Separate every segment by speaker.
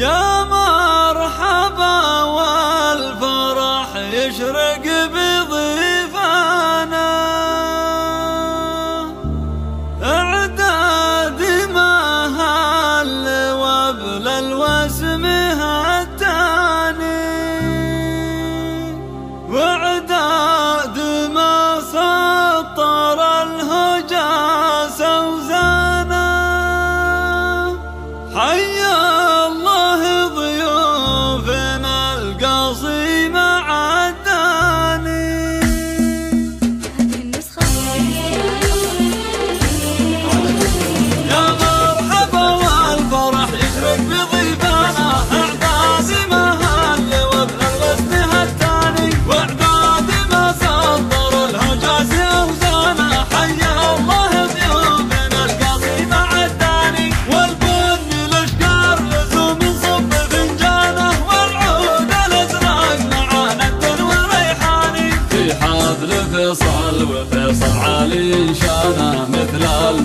Speaker 1: يا مرحبا والفرح يشرق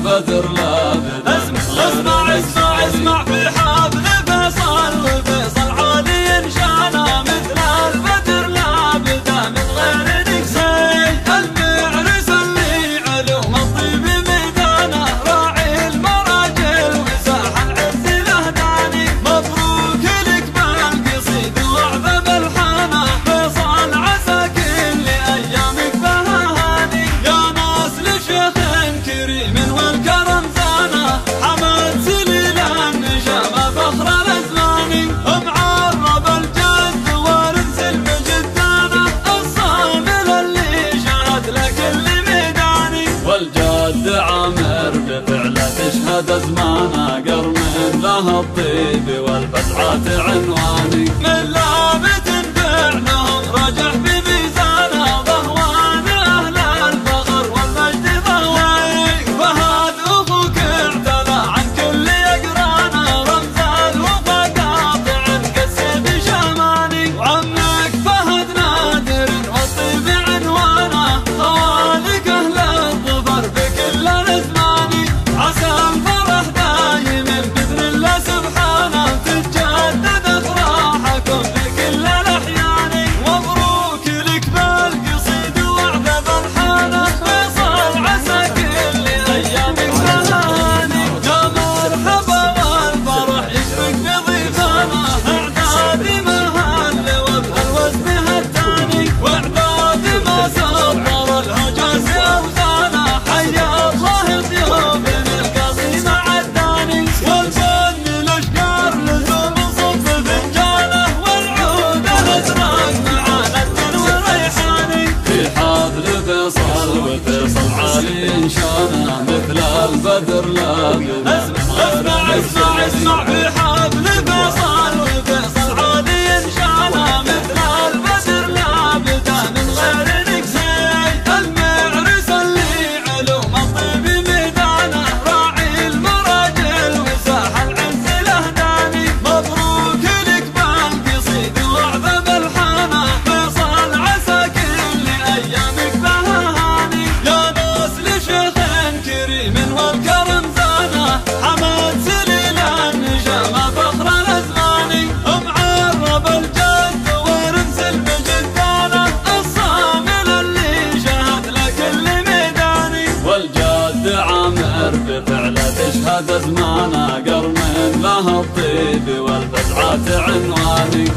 Speaker 2: بدر لا help şanan زاد زمانا قرن لها الطيب والبدعات عنوانك